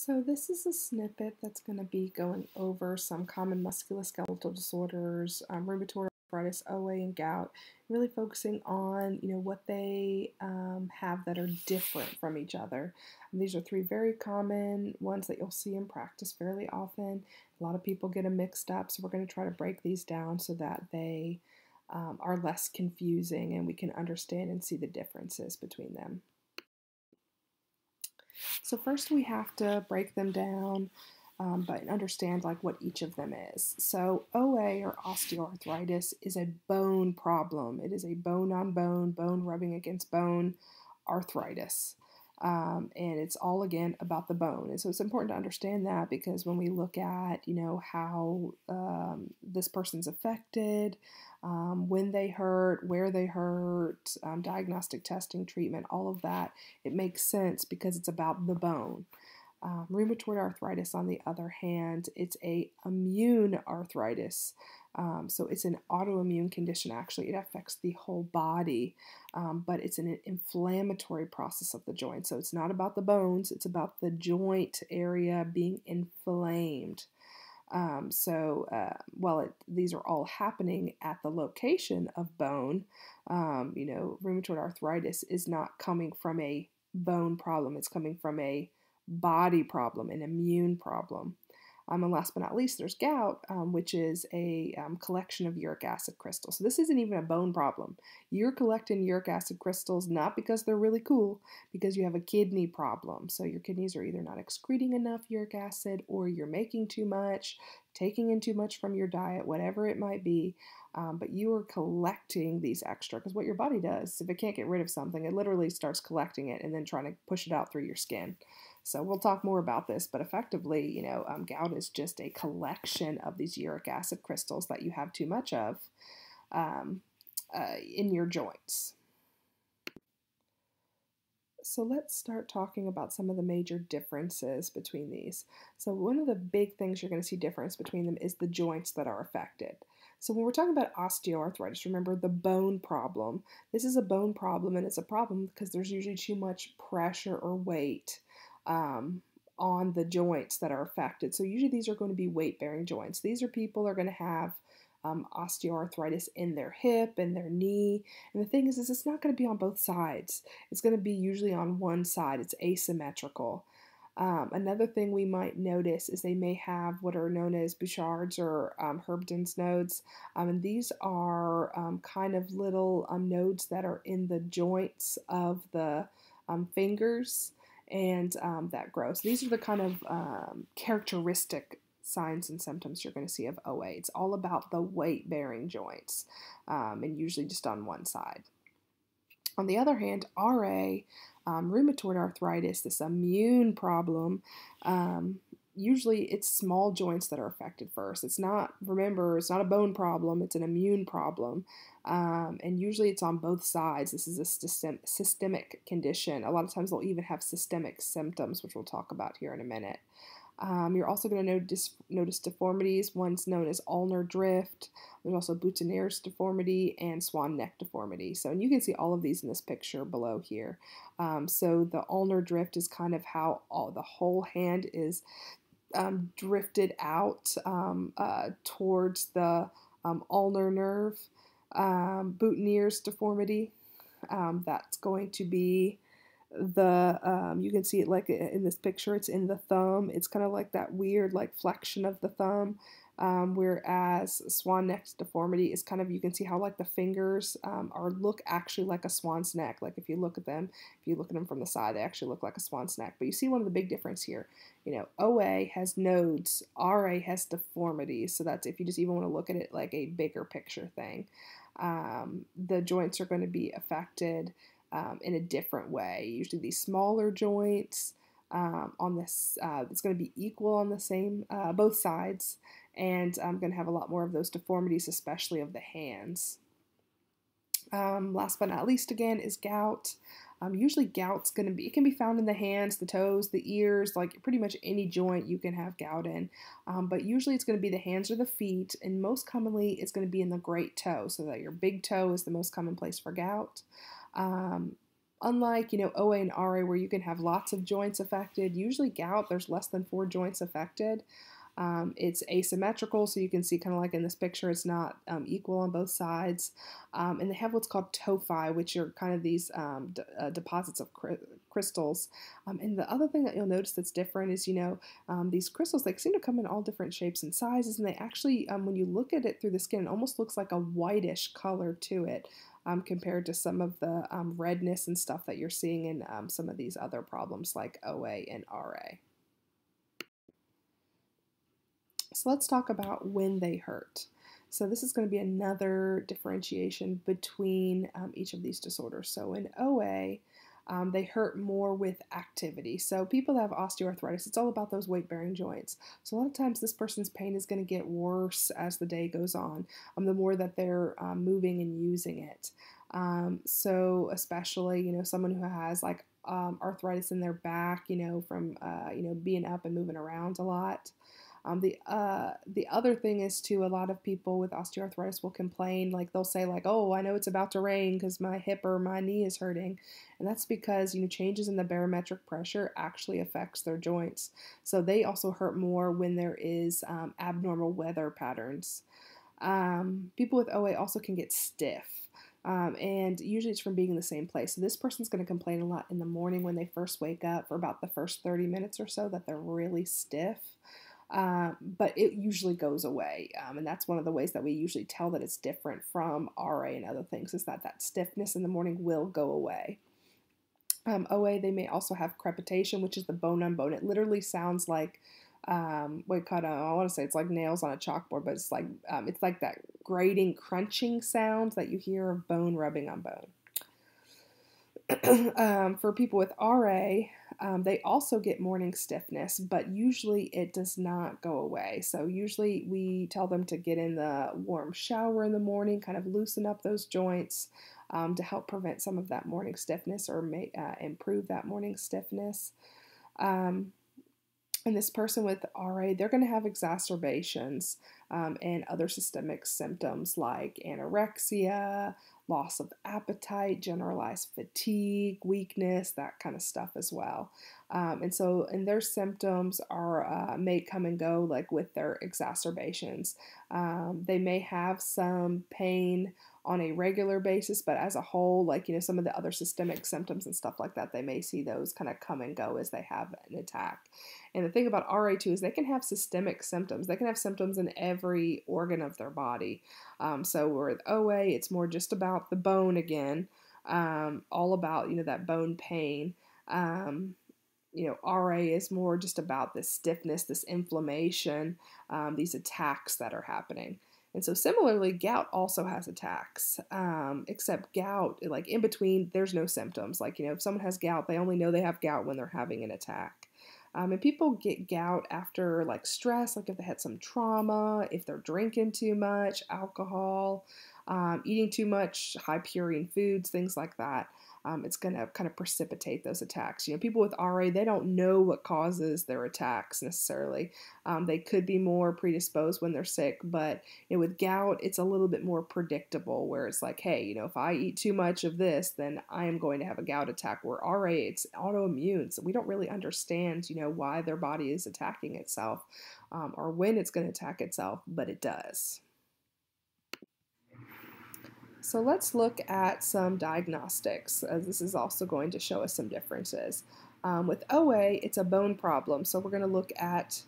So this is a snippet that's going to be going over some common musculoskeletal disorders, um, rheumatoid arthritis, OA, and gout, really focusing on you know what they um, have that are different from each other. And these are three very common ones that you'll see in practice fairly often. A lot of people get them mixed up, so we're going to try to break these down so that they um, are less confusing and we can understand and see the differences between them. So first we have to break them down um, but understand like what each of them is. So OA or osteoarthritis is a bone problem. It is a bone on bone, bone rubbing against bone arthritis. Um, and it's all again about the bone. And so it's important to understand that because when we look at, you know, how um, this person's affected, um, when they hurt, where they hurt, um, diagnostic testing, treatment, all of that, it makes sense because it's about the bone. Um, rheumatoid arthritis, on the other hand, it's a immune arthritis. Um, so it's an autoimmune condition. Actually, it affects the whole body, um, but it's an inflammatory process of the joint. So it's not about the bones; it's about the joint area being inflamed. Um, so uh, while it, these are all happening at the location of bone, um, you know, rheumatoid arthritis is not coming from a bone problem. It's coming from a body problem, an immune problem. Um, and last but not least, there's gout, um, which is a um, collection of uric acid crystals. So this isn't even a bone problem. You're collecting uric acid crystals not because they're really cool, because you have a kidney problem. So your kidneys are either not excreting enough uric acid, or you're making too much, taking in too much from your diet, whatever it might be. Um, but you are collecting these extra because what your body does, if it can't get rid of something, it literally starts collecting it and then trying to push it out through your skin. So we'll talk more about this, but effectively, you know, um, gout is just a collection of these uric acid crystals that you have too much of um, uh, in your joints. So let's start talking about some of the major differences between these. So one of the big things you're going to see difference between them is the joints that are affected. So when we're talking about osteoarthritis, remember the bone problem. This is a bone problem and it's a problem because there's usually too much pressure or weight um, on the joints that are affected. So usually these are going to be weight bearing joints. These are people are going to have um, osteoarthritis in their hip and their knee. And the thing is, is it's not going to be on both sides. It's going to be usually on one side. It's asymmetrical. Um, another thing we might notice is they may have what are known as Bouchard's or um, Heberden's nodes. Um, and these are um, kind of little um, nodes that are in the joints of the um, fingers and um, that grows. These are the kind of um, characteristic signs and symptoms you're going to see of OA. It's all about the weight bearing joints um, and usually just on one side. On the other hand, RA, um, rheumatoid arthritis, this immune problem, um, usually it's small joints that are affected first. It's not, remember, it's not a bone problem, it's an immune problem. Um, and usually it's on both sides. This is a system, systemic condition. A lot of times they'll even have systemic symptoms, which we'll talk about here in a minute. Um, you're also going to notice, notice deformities. One's known as ulnar drift. There's also Boutonniere's deformity and swan neck deformity. So, and you can see all of these in this picture below here. Um, so the ulnar drift is kind of how all the whole hand is um, drifted out um, uh, towards the um, ulnar nerve. Um, Boutonniere's deformity, um, that's going to be the you can see it like in this picture it's in the thumb it's kind of like that weird like flexion of the thumb um, whereas swan neck deformity is kind of you can see how like the fingers um, are look actually like a swan's neck. Like if you look at them if you look at them from the side they actually look like a swan's neck. But you see one of the big difference here. You know oa has nodes ra has deformities. So that's if you just even want to look at it like a bigger picture thing um, the joints are going to be affected um, in a different way. Usually these smaller joints um, on this uh, it's going to be equal on the same uh, both sides and I'm going to have a lot more of those deformities, especially of the hands. Um, last but not least, again, is gout. Um, usually, gout's going to be, it can be found in the hands, the toes, the ears, like pretty much any joint you can have gout in. Um, but usually, it's going to be the hands or the feet, and most commonly, it's going to be in the great toe, so that your big toe is the most common place for gout. Um, Unlike, you know, OA and RA where you can have lots of joints affected, usually gout, there's less than four joints affected. Um, it's asymmetrical, so you can see kind of like in this picture, it's not um, equal on both sides. Um, and they have what's called tophi, which are kind of these um, uh, deposits of cr crystals. Um, and the other thing that you'll notice that's different is, you know, um, these crystals, they seem to come in all different shapes and sizes, and they actually, when you look at it through the skin, it almost looks like a whitish color to it. Um, compared to some of the um, redness and stuff that you're seeing in um, some of these other problems like OA and RA. So let's talk about when they hurt. So this is going to be another differentiation between um, each of these disorders. So in OA, um, they hurt more with activity. So people that have osteoarthritis, it's all about those weight-bearing joints. So a lot of times this person's pain is going to get worse as the day goes on, um, the more that they're um, moving and using it. Um, so especially, you know, someone who has like um, arthritis in their back, you know, from, uh, you know, being up and moving around a lot. Um, the uh, the other thing is too, a lot of people with osteoarthritis will complain, like they'll say like, "Oh, I know it's about to rain because my hip or my knee is hurting," and that's because you know changes in the barometric pressure actually affects their joints. So they also hurt more when there is um, abnormal weather patterns. Um, people with OA also can get stiff. Um, and usually it's from being in the same place. So this person's going to complain a lot in the morning when they first wake up for about the first 30 minutes or so that they're really stiff. Uh, but it usually goes away. Um, and that's one of the ways that we usually tell that it's different from RA and other things is that that stiffness in the morning will go away. Um, OA, they may also have crepitation, which is the bone on bone. It literally sounds like, um, wait, cut, uh, I want to say it's like nails on a chalkboard, but it's like, um, it's like that grating, crunching sound that you hear of bone rubbing on bone. um, for people with RA, um, they also get morning stiffness, but usually it does not go away. So, usually we tell them to get in the warm shower in the morning, kind of loosen up those joints um, to help prevent some of that morning stiffness or may, uh, improve that morning stiffness. Um, and this person with RA, they're going to have exacerbations um, and other systemic symptoms like anorexia, loss of appetite, generalized fatigue, weakness, that kind of stuff as well. Um, and so, and their symptoms are uh, may come and go like with their exacerbations. Um, they may have some pain on a regular basis, but as a whole, like, you know, some of the other systemic symptoms and stuff like that, they may see those kind of come and go as they have an attack. And the thing about RA2 is they can have systemic symptoms. They can have symptoms in every organ of their body. Um, so with OA, it's more just about the bone again, um, all about, you know, that bone pain. Um, you know, RA is more just about this stiffness, this inflammation, um, these attacks that are happening. And so, similarly, gout also has attacks, um, except gout, like in between, there's no symptoms. Like, you know, if someone has gout, they only know they have gout when they're having an attack. Um, and people get gout after like stress, like if they had some trauma, if they're drinking too much, alcohol, um, eating too much high purine foods, things like that um, it's going to kind of precipitate those attacks. You know, people with RA, they don't know what causes their attacks necessarily. Um, they could be more predisposed when they're sick, but you know, with gout, it's a little bit more predictable where it's like, hey, you know, if I eat too much of this, then I am going to have a gout attack. Where RA, it's autoimmune, so we don't really understand, you know, why their body is attacking itself um, or when it's going to attack itself, but it does. So let's look at some diagnostics, as this is also going to show us some differences. Um, with OA, it's a bone problem, so we're going to look at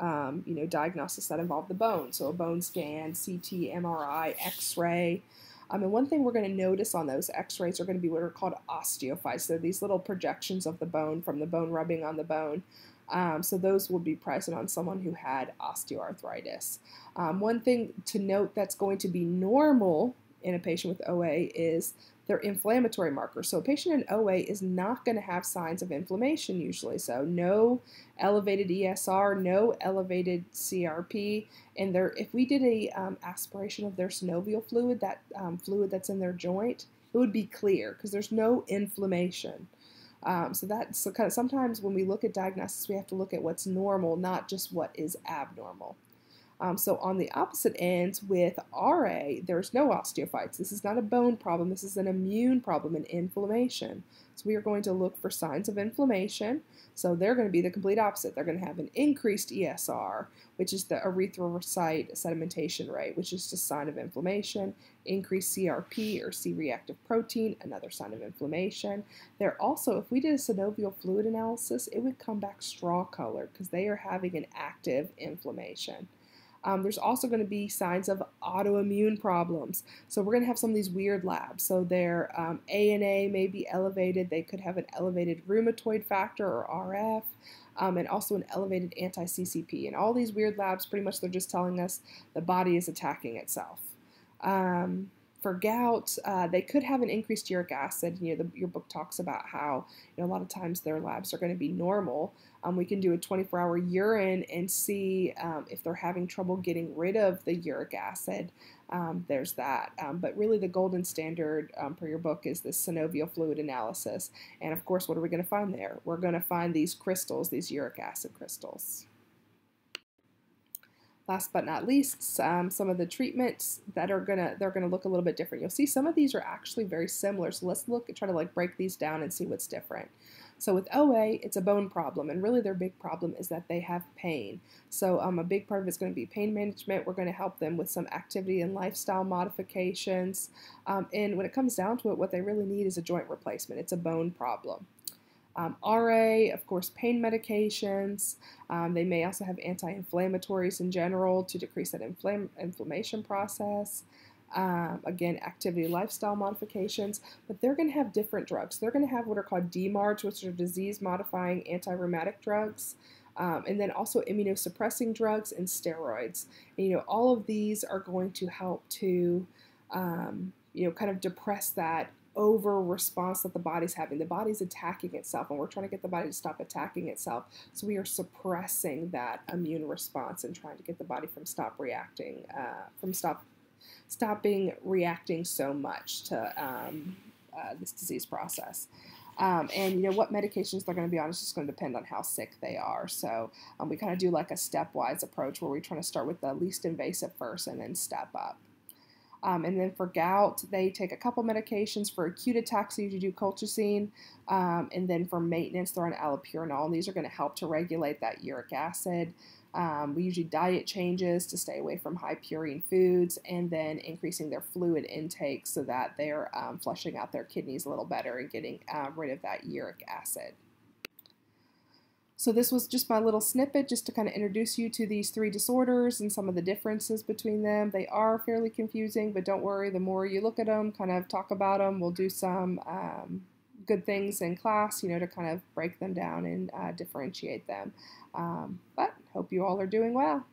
um, you know diagnostics that involve the bone. So a bone scan, CT, MRI, X-ray. Um, and one thing we're going to notice on those X-rays are going to be what are called osteophytes. So these little projections of the bone from the bone rubbing on the bone. Um, so those will be present on someone who had osteoarthritis. Um, one thing to note that's going to be normal in a patient with OA is their inflammatory markers. So a patient in OA is not going to have signs of inflammation usually. So no elevated ESR, no elevated CRP, and there, if we did a um, aspiration of their synovial fluid, that um, fluid that's in their joint, it would be clear because there's no inflammation. Um, so that's kind of sometimes when we look at diagnosis, we have to look at what's normal, not just what is abnormal. Um, so on the opposite ends with RA, there's no osteophytes. This is not a bone problem. This is an immune problem an inflammation. So we are going to look for signs of inflammation. So they're going to be the complete opposite. They're going to have an increased ESR, which is the erythrocyte sedimentation rate, which is just a sign of inflammation. Increased CRP or C-reactive protein, another sign of inflammation. They're also, if we did a synovial fluid analysis, it would come back straw colored because they are having an active inflammation. Um, there's also going to be signs of autoimmune problems. So we're going to have some of these weird labs. So their um, ANA may be elevated. They could have an elevated rheumatoid factor or RF. Um, and also an elevated anti-CCP. And all these weird labs, pretty much they're just telling us the body is attacking itself. Um, for gout, uh, they could have an increased uric acid. You know, the, your book talks about how you know, a lot of times their labs are going to be normal. Um, we can do a 24-hour urine and see um, if they're having trouble getting rid of the uric acid. Um, there's that. Um, but really, the golden standard um, for your book is this synovial fluid analysis. And of course, what are we going to find there? We're going to find these crystals, these uric acid crystals. Last but not least, um, some of the treatments that are gonna they're gonna look a little bit different. You'll see some of these are actually very similar. So let's look and try to like break these down and see what's different. So with OA, it's a bone problem, and really their big problem is that they have pain. So um, a big part of it's going to be pain management. We're going to help them with some activity and lifestyle modifications. Um, and when it comes down to it, what they really need is a joint replacement. It's a bone problem. Um, RA, of course, pain medications. Um, they may also have anti-inflammatories in general to decrease that infl inflammation process. Um, again, activity lifestyle modifications, but they're going to have different drugs. They're going to have what are called DMARDs, which are disease-modifying anti-rheumatic drugs. Um, and then also immunosuppressing drugs and steroids. And, you know, all of these are going to help to, um, you know, kind of depress that over response that the body's having. The body's attacking itself, and we're trying to get the body to stop attacking itself. So we are suppressing that immune response and trying to get the body from stop reacting, uh, from stop stopping reacting so much to um, uh, this disease process. Um, and you know what medications they're going to be on is just going to depend on how sick they are. So um, we kind of do like a stepwise approach where we're trying to start with the least invasive first and then step up. Um, and then for gout, they take a couple medications. For acute attacks, they usually do colchicine. Um, and then for maintenance, they're on allopurinol. And these are going to help to regulate that uric acid. Um, we usually diet changes to stay away from high purine foods and then increasing their fluid intake so that they're um, flushing out their kidneys a little better and getting uh, rid of that uric acid. So this was just my little snippet just to kind of introduce you to these three disorders and some of the differences between them. They are fairly confusing, but don't worry, the more you look at them, kind of talk about them, we'll do some um, good things in class, you know, to kind of break them down and uh, differentiate them. Um, but hope you all are doing well.